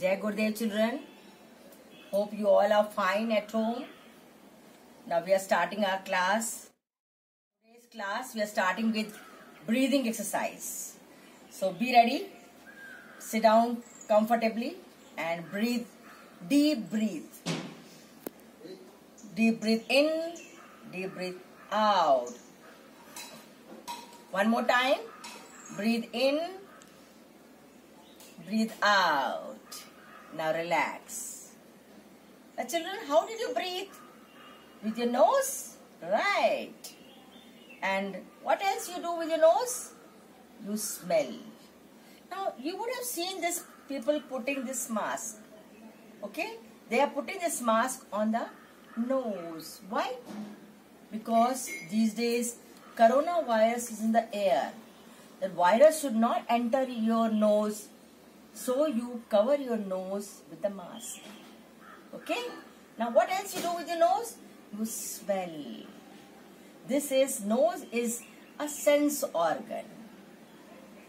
Jai Gurudev children. Hope you all are fine at home. Now we are starting our class. Today's class we are starting with breathing exercise. So be ready. Sit down comfortably and breathe. Deep breathe. Deep breathe in. Deep breathe out. One more time. Breathe in. Breathe out. Now relax. Now children, how did you breathe? With your nose? Right. And what else you do with your nose? You smell. Now you would have seen this people putting this mask. Okay? They are putting this mask on the nose. Why? Because these days coronavirus is in the air. The virus should not enter your nose. So you cover your nose with the mask. Okay? Now what else you do with your nose? You smell. This is, nose is a sense organ.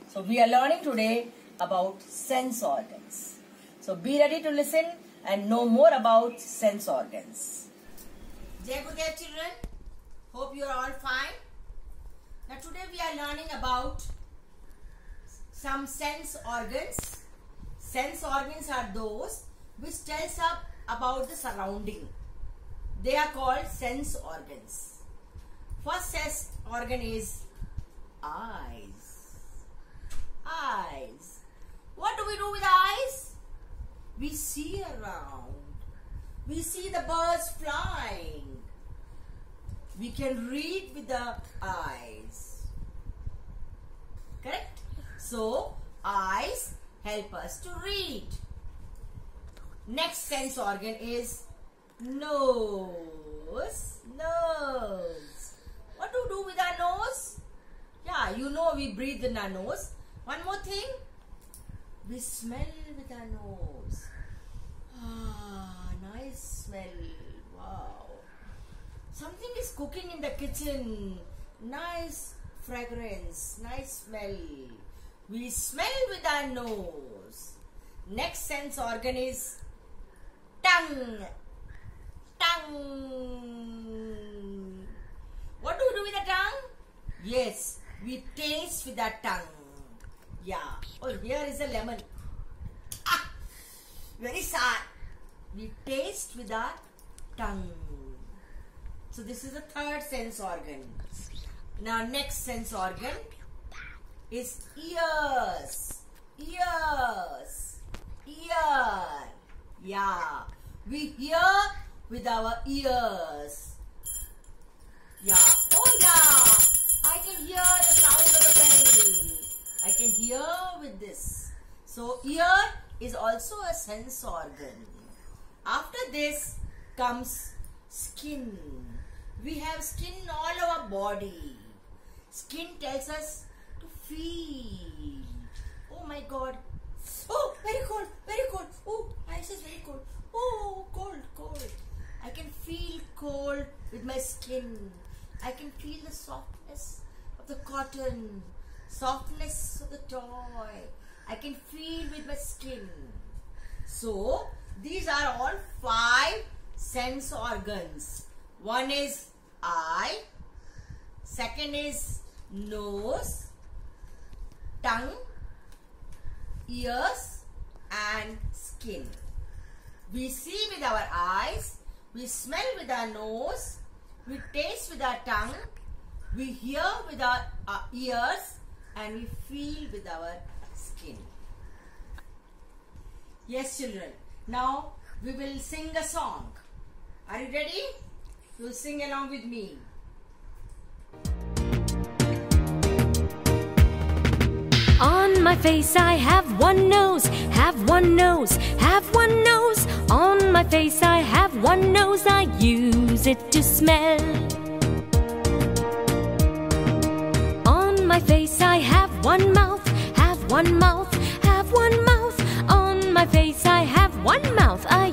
So we are learning today about sense organs. So be ready to listen and know more about sense organs. Jai Gurudev children, hope you are all fine. Now today we are learning about some sense organs. Sense organs are those which tells up about the surrounding. They are called sense organs. First sense organ is eyes. Eyes. What do we do with eyes? We see around. We see the birds flying. We can read with the eyes. Correct? So, eyes help us to read. Next sense organ is nose. Nose. What do we do with our nose? Yeah, you know we breathe in our nose. One more thing. We smell with our nose. Ah, nice smell. Wow. Something is cooking in the kitchen. Nice fragrance. Nice smell. We smell with our nose. Next sense organ is tongue. Tongue. What do we do with the tongue? Yes, we taste with our tongue. Yeah. Oh, here is a lemon. Ah, very sad. We taste with our tongue. So this is the third sense organ. Now next sense organ is ears. Ears. Ear. Yeah. We hear with our ears. Yeah. Oh yeah. I can hear the sound of the bell. I can hear with this. So ear is also a sense organ. After this comes skin. We have skin all over body. Skin tells us to feel. Oh my god. Oh, very cold, very cold. Oh, ice is very cold. Oh, cold, cold. I can feel cold with my skin. I can feel the softness of the cotton, softness of the toy. I can feel with my skin. So, these are all five sense organs. One is eye, second is nose, tongue, ears and skin. We see with our eyes, we smell with our nose, we taste with our tongue, we hear with our, ears and we feel with our skin. Yes children, now we will sing a song. Are you ready? You sing along with me. My face I have one nose, have one nose, have one nose. On my face I have one nose, I use it to smell. On my face I have one mouth, have one mouth, have one mouth. On my face I have one mouth, I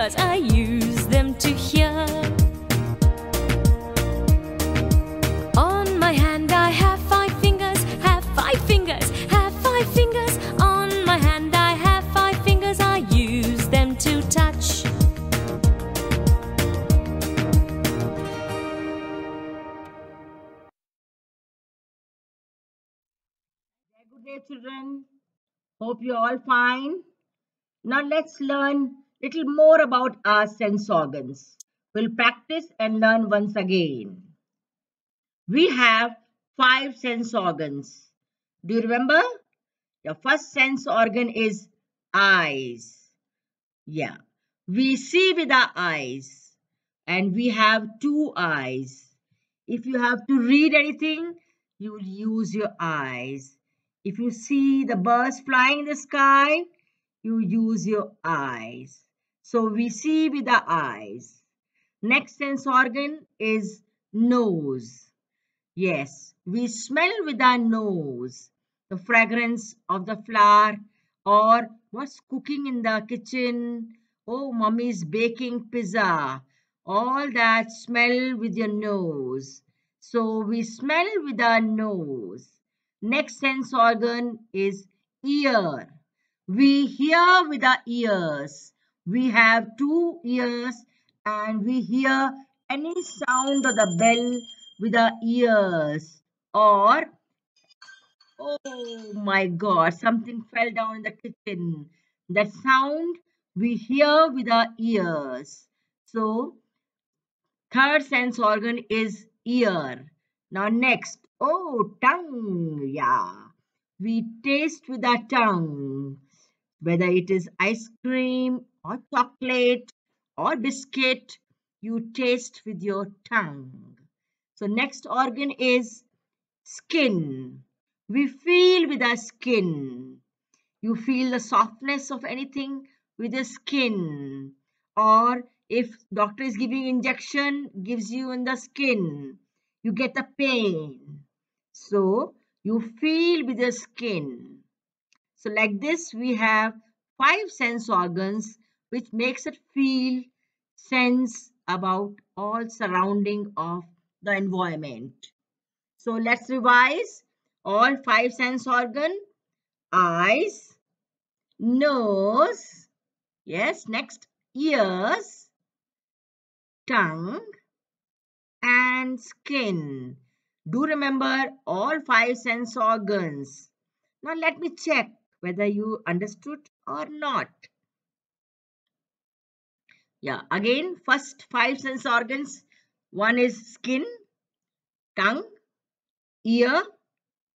ears, I use them to hear. On my hand, I have five fingers, have five fingers, have five fingers. On my hand, I have five fingers, I use them to touch. Good day, children. Hope you're all fine. Now let's learn little more about our sense organs. We'll practice and learn once again. We have five sense organs. Do you remember? The first sense organ is eyes. Yeah. We see with our eyes and we have two eyes. If you have to read anything, you will use your eyes. If you see the birds flying in the sky, you use your eyes. So we see with the eyes. Next sense organ is nose. Yes, we smell with our nose the fragrance of the flower or what's cooking in the kitchen. Oh, mommy's baking pizza. All that smell with your nose. So we smell with our nose. Next sense organ is ear. We hear with our ears. We have two ears and we hear any sound of the bell with our ears. Or, oh my god, something fell down in the kitchen. That sound we hear with our ears. So, third sense organ is ear. Now next, oh, tongue. Yeah. We taste with our tongue. Whether it is ice cream or chocolate or biscuit, you taste with your tongue. So next organ is skin. We feel with our skin. You feel the softness of anything with the skin. Or if doctor is giving injection, gives you in the skin you get the pain. So you feel with the skin. So like this we have five sense organs which makes it feel sense about all surrounding of the environment. So let's revise all five sense organ eyes nose yes next ears tongue and skin. Do remember all five sense organs. Now let me check whether you understood or not. Yeah, again, first five sense organs. One is skin, tongue, ear,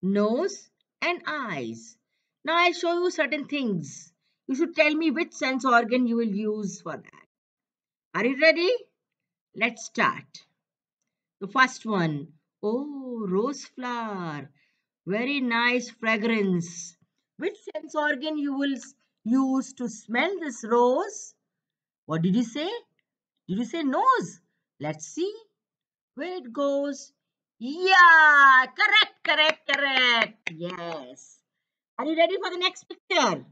nose and eyes. Now I'll show you certain things. You should tell me which sense organ you will use for that. Are you ready? Let's start. The first one, oh, rose flower. Very nice fragrance. Which sense organ you will use to smell this rose? What did you say? Did you say nose? Let's see where it goes. Yeah, correct, correct, correct. Yes. Are you ready for the next picture?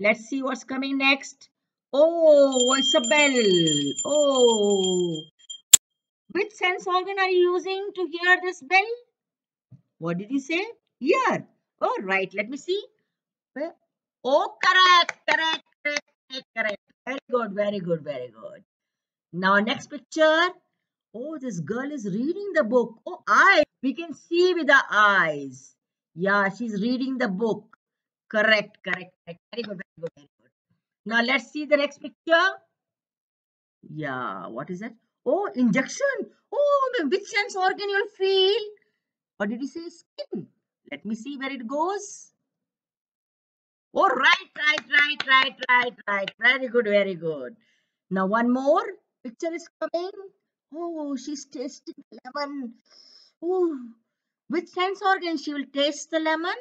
Let's see what's coming next. Oh, it's a bell. Oh, which sense organ are you using to hear this bell? What did you say? Ear. All right. Let me see. Oh, correct, correct, good, very good, very good. Now, next picture. Oh, this girl is reading the book. Oh, eye. We can see with the eyes. Yeah, she's reading the book. Correct, correct, correct. Very good, very good, very good. Now, let's see the next picture. Yeah, what is that? Oh, injection. Oh, which sense organ you'll feel? What did he say? Skin. Let me see where it goes. Oh, right, right, right, right, right. Very good, very good. Now one more picture is coming. Oh, she's tasting lemon. Oh, which sense organ she will taste the lemon?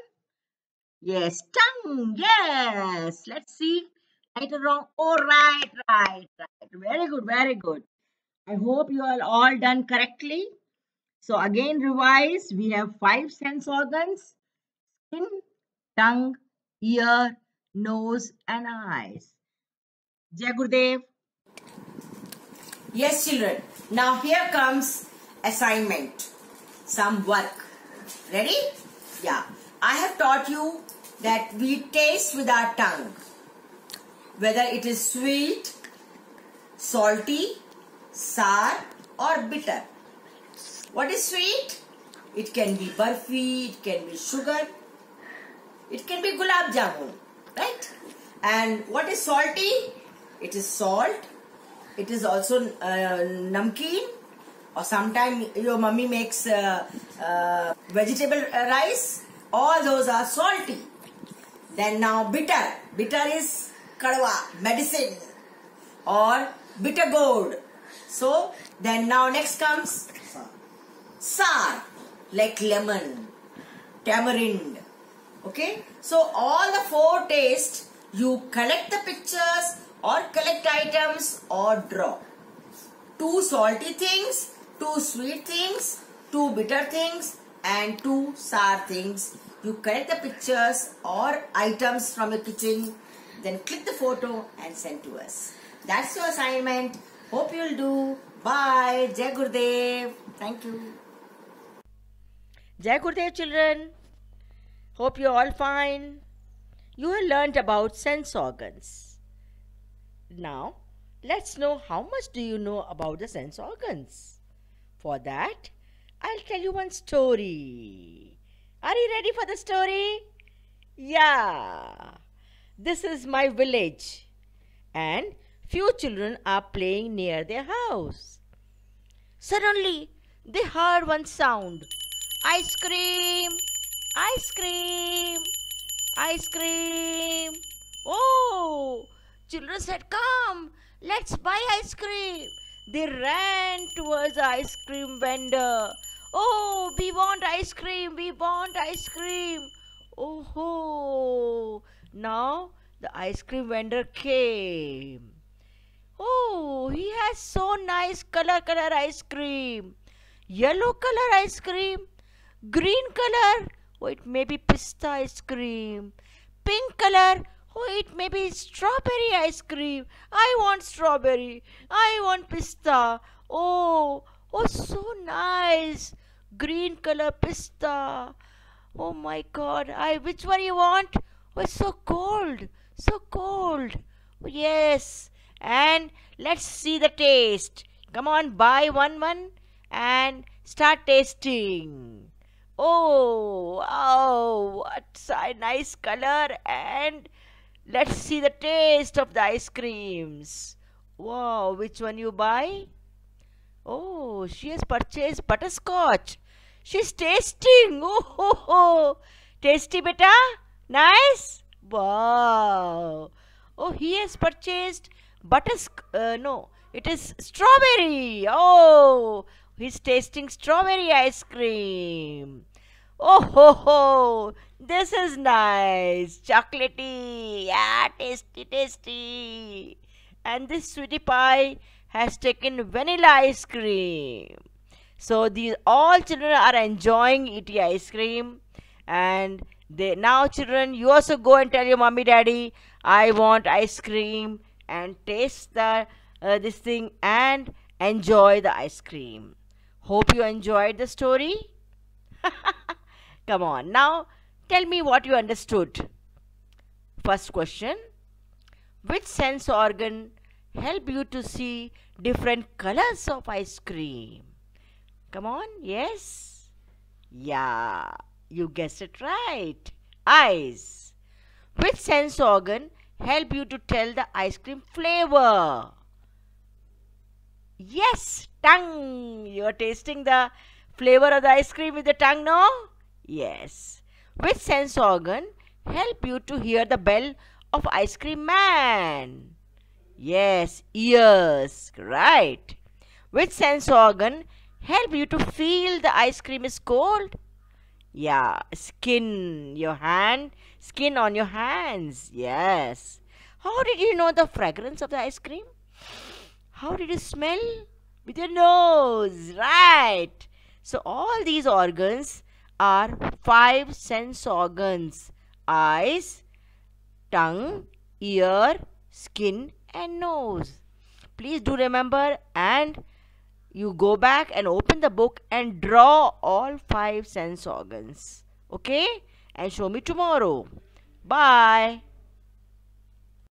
Yes, tongue. Yes. Let's see. Right or wrong? Oh, right, right, right. Very good, very good. I hope you are all done correctly. So again revise. We have five sense organs. Skin, tongue, ear, nose and eyes. Jai Gurudev. Yes, children. Now here comes assignment. Some work. Ready? Yeah. I have taught you that we taste with our tongue. Whether it is sweet, salty, sour or bitter. What is sweet? It can be burfi, it can be sugar, it can be gulab jamun, right? And what is salty? It is salt. It is also uh, namkeen or sometimes your mummy makes uh, uh, vegetable rice. All those are salty. Then now bitter. Bitter is kadwa, medicine or bitter gourd. So then now next comes sour like lemon, tamarind. Okay. So all the four tastes you collect the pictures or collect items or draw. Two salty things, two sweet things, two bitter things and two sour things. You collect the pictures or items from the kitchen then click the photo and send to us. That's your assignment. Hope you'll do. Bye. Jai Gurudev. Thank you. Jai Gurudev children. Hope you're all fine. You have learned about sense organs. Now, let's know how much do you know about the sense organs. For that, I'll tell you one story. Are you ready for the story? Yeah. This is my village and few children are playing near their house. Suddenly, they heard one sound. Ice cream! Ice cream! Ice cream! Oh! Children said, Come, let's buy ice cream. They ran towards the ice cream vendor. Oh, we want ice cream, we want ice cream. Oh, ho. now the ice cream vendor came. Oh, he has so nice color color ice cream. Yellow color ice cream. Green color. Oh, it may be pista ice cream. Pink color. Oh, it may be strawberry ice cream. I want strawberry. I want pista. Oh, oh, so nice. Green color pista. Oh my god. I which one you want? Oh, it's so cold. So cold. Oh, yes. And let's see the taste. Come on, buy one one and start tasting. Oh, wow, what a nice color and let's see the taste of the ice creams. Wow, which one you buy? Oh, she has purchased butterscotch. She's tasting. Oh, ho, ho. tasty beta? Nice? Wow. Oh, he has purchased buttersc uh, no, it is strawberry. Oh, he's tasting strawberry ice cream. Oh ho ho, this is nice. Chocolatey. Yeah, tasty, tasty. And this sweetie pie has taken vanilla ice cream. So these all children are enjoying eating ice cream and they now children you also go and tell your mommy daddy I want ice cream and taste the uh, this thing and enjoy the ice cream. Hope you enjoyed the story. Come on, now tell me what you understood. First question Which sense organ help you to see different colors of ice cream? Come on, yes? Yeah, you guessed it right. Eyes. Which sense organ help you to tell the ice cream flavor? Yes, tongue. You are tasting the flavor of the ice cream with the tongue, no? Yes. Which sense organ help you to hear the bell of ice cream man? Yes, ears. Right. Which sense organ help you to feel the ice cream is cold? Yeah, skin, your hand, skin on your hands. Yes. How did you know the fragrance of the ice cream? How did you smell? With your nose, right. So all these organs are five sense organs. Eyes, tongue, ear, skin and nose. please do remember and you go back and open the book and draw all five sense organs. Okay? And show me tomorrow. Bye.